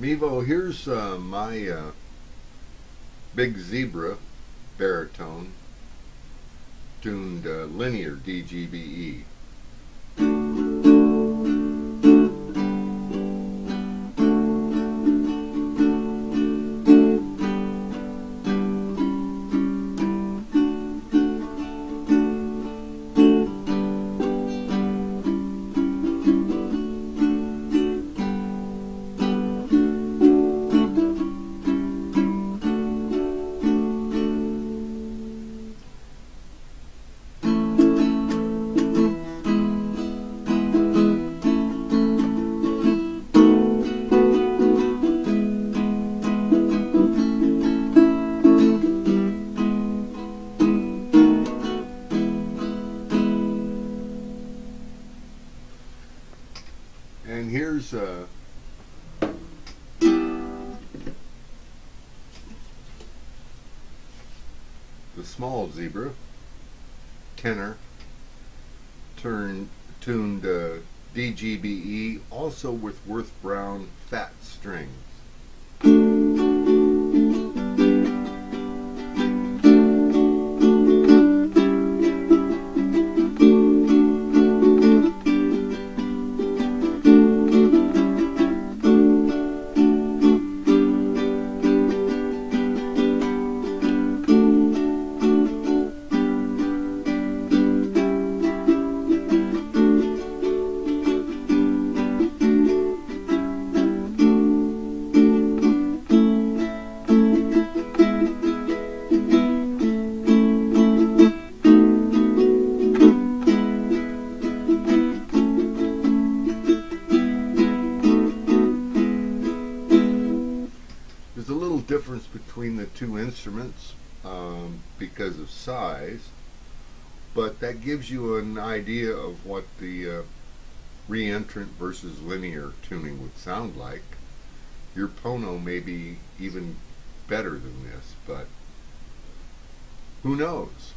Mevo, here's uh, my uh, big zebra baritone tuned uh, linear DGBE. And here's uh, the small zebra, tenor, turned, tuned uh, DGBE, also with Worth Brown fat strings. There's a little difference between the two instruments um, because of size, but that gives you an idea of what the uh, reentrant versus linear tuning would sound like. Your Pono may be even better than this, but who knows?